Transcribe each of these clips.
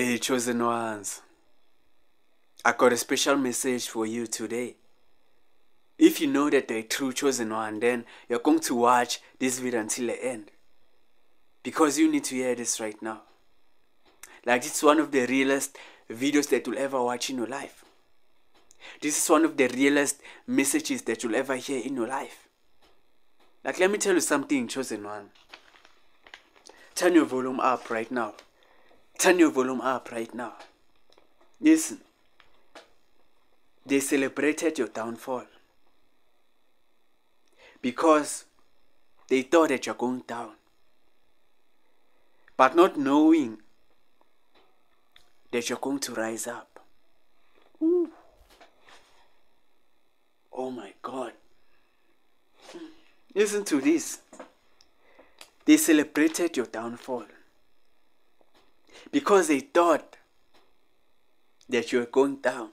Hey, chosen ones, I got a special message for you today. If you know that you're true chosen one, then you're going to watch this video until the end. Because you need to hear this right now. Like, it's one of the realest videos that you'll ever watch in your life. This is one of the realest messages that you'll ever hear in your life. Like, let me tell you something, chosen one. Turn your volume up right now. Turn your volume up right now. Listen. They celebrated your downfall. Because they thought that you're going down. But not knowing that you're going to rise up. Ooh. Oh my God. Listen to this. They celebrated your downfall because they thought that you were going down,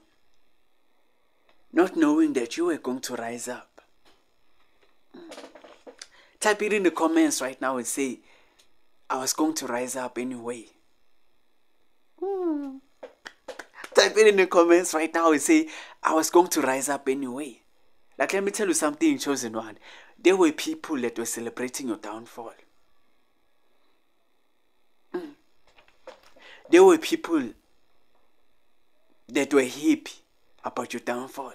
not knowing that you were going to rise up. Type it in the comments right now and say, I was going to rise up anyway. Type it in the comments right now and say, I was going to rise up anyway. Like, let me tell you something, chosen one. There were people that were celebrating your downfall. There were people that were happy about your downfall.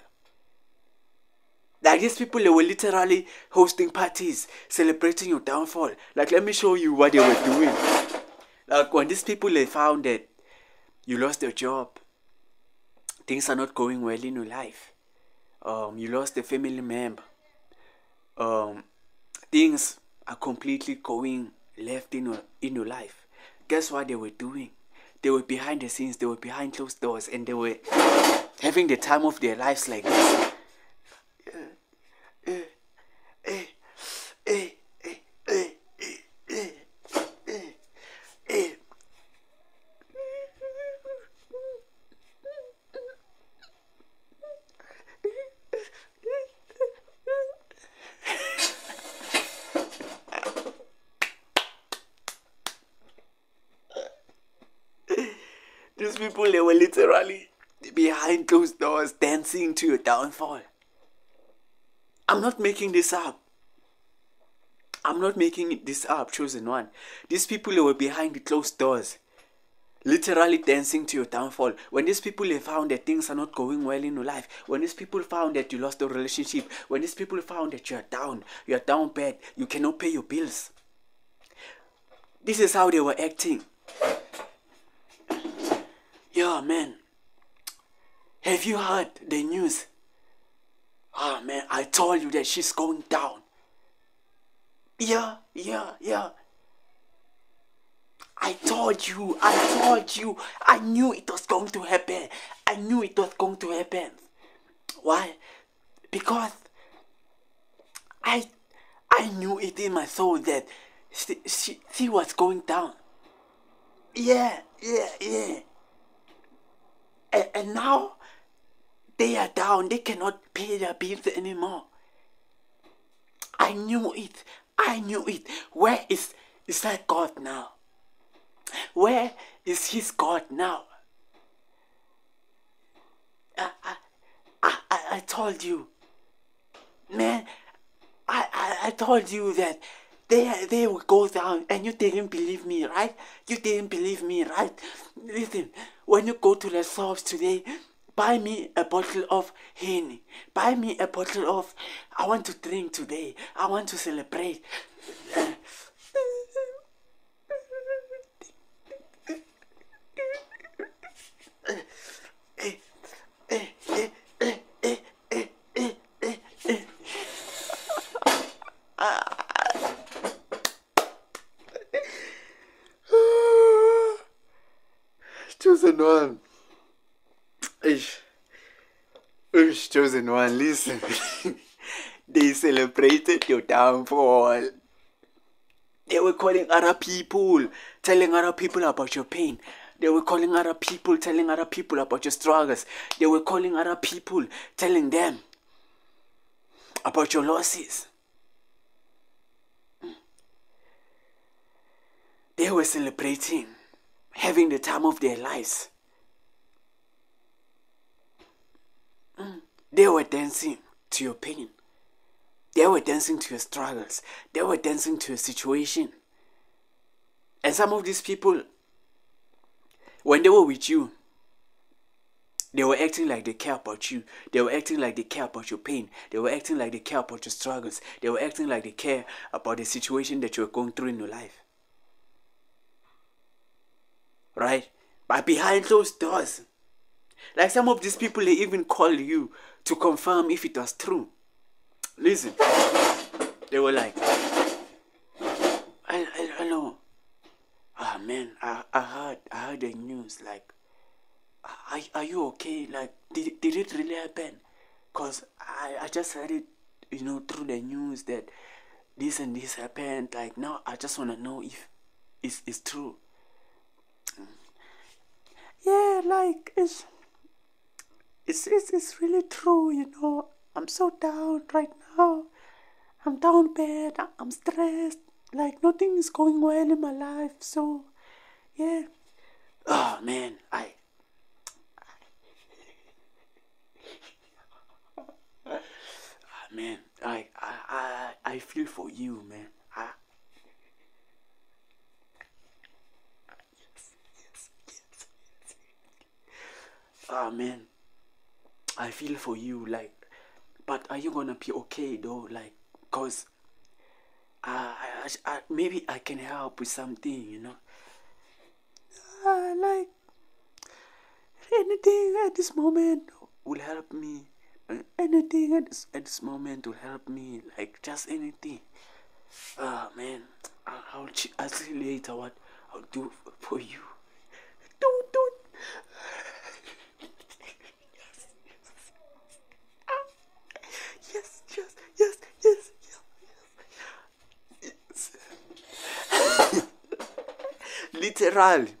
Like these people, they were literally hosting parties, celebrating your downfall. Like, let me show you what they were doing. Like, when these people, they found that you lost your job, things are not going well in your life, um, you lost a family member, um, things are completely going left in your, in your life. Guess what they were doing? They were behind the scenes, they were behind closed doors, and they were having the time of their lives like this. They were literally behind closed doors dancing to your downfall. I'm not making this up. I'm not making this up, chosen one. These people, they were behind the closed doors, literally dancing to your downfall. When these people they found that things are not going well in your life, when these people found that you lost a relationship, when these people found that you're down, you're down bad, you cannot pay your bills. This is how they were acting. Yeah, man. Have you heard the news? Ah, oh, man, I told you that she's going down. Yeah, yeah, yeah. I told you, I told you, I knew it was going to happen. I knew it was going to happen. Why? Because I I knew it in my soul that she, she, she was going down. Yeah, yeah, yeah. And, and now they are down. They cannot pay their bills anymore. I knew it. I knew it. Where is is that God now? Where is his God now? I, I, I, I told you. Man, I, I, I told you that they, they will go down and you didn't believe me, right? You didn't believe me, right? Listen, when you go to the shops today, buy me a bottle of Henny. Buy me a bottle of, I want to drink today. I want to celebrate. Chosen one. Ish. Ish, chosen one, listen. they celebrated your downfall. They were calling other people, telling other people about your pain. They were calling other people, telling other people about your struggles. They were calling other people, telling them about your losses. Hmm. They were celebrating having the time of their lives. Mm. They were dancing to your pain. They were dancing to your struggles. They were dancing to your situation. And some of these people, when they were with you, they were acting like they care about you. They were acting like they care about your pain. They were acting like they care about your struggles. They were acting like they care about the situation that you're going through in your life. Right? But behind closed doors, like some of these people, they even call you to confirm if it was true. Listen, they were like, I, I, I know. Ah oh, man, I, I heard, I heard the news. Like, are, are you okay? Like, did, did it really happen? Cause I, I just heard it, you know, through the news that this and this happened. Like, now I just wanna know if it's, it's true. Yeah, like it's it's, it's, it's really true, you know. I'm so down right now. I'm down bad. I'm stressed. Like nothing is going well in my life. So, yeah. Oh man, I. oh, man, I, I I I feel for you, man. I, yes, yes, yes, yes. Oh man. I feel for you, like, but are you gonna be okay though? Like, cause uh, I, I, maybe I can help with something, you know. Uh, like anything at this moment will help me. Anything at this, at this moment will help me. Like just anything. Ah uh, man, I'll, I'll, I'll see later what I'll do for you. Literally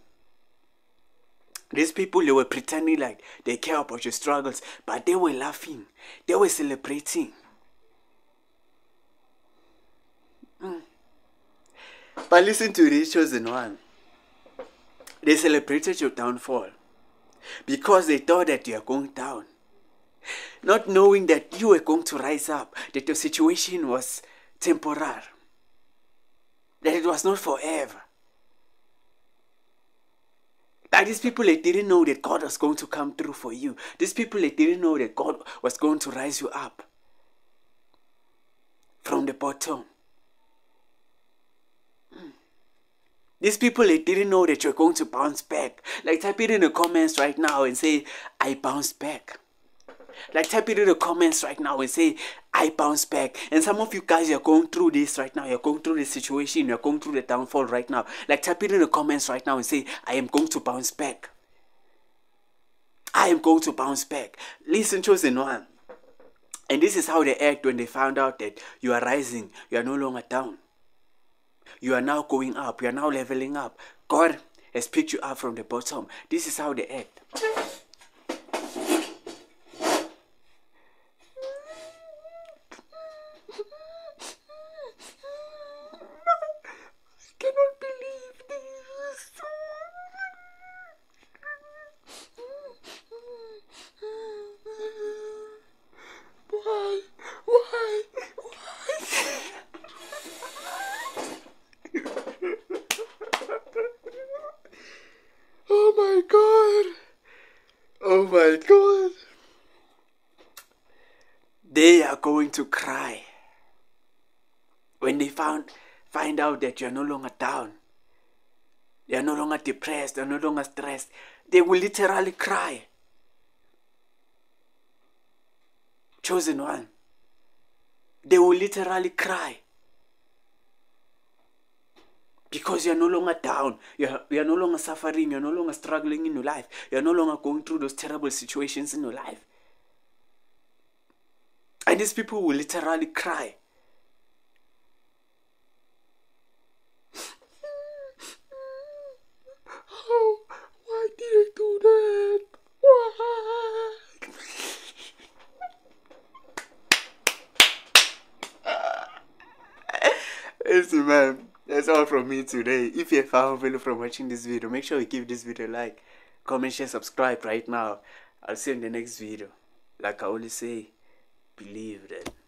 these people they were pretending like they care about your struggles but they were laughing. They were celebrating. Mm. but listen to this chosen one. They celebrated your downfall because they thought that you are going down. Not knowing that you were going to rise up that your situation was temporary that it was not forever like these people, they didn't know that God was going to come through for you. These people, they didn't know that God was going to rise you up from the bottom. Hmm. These people, they didn't know that you're going to bounce back. Like, type it in the comments right now and say, I bounce back. Like type it in the comments right now and say, I bounce back. And some of you guys, you're going through this right now. You're going through this situation. You're going through the downfall right now. Like type it in the comments right now and say, I am going to bounce back. I am going to bounce back. Listen, chosen one. And this is how they act when they found out that you are rising. You are no longer down. You are now going up. You are now leveling up. God has picked you up from the bottom. This is how they act. Are going to cry when they found, find out that you're no longer down. They are no longer depressed, they're no longer stressed. They will literally cry. Chosen one. They will literally cry because you're no longer down you're, you're no longer suffering you're no longer struggling in your life you're no longer going through those terrible situations in your life and these people will literally cry oh why did i do that why listen man that's all from me today. If you have found value from watching this video, make sure you give this video a like, comment, share, subscribe right now. I'll see you in the next video. Like I always say, believe that.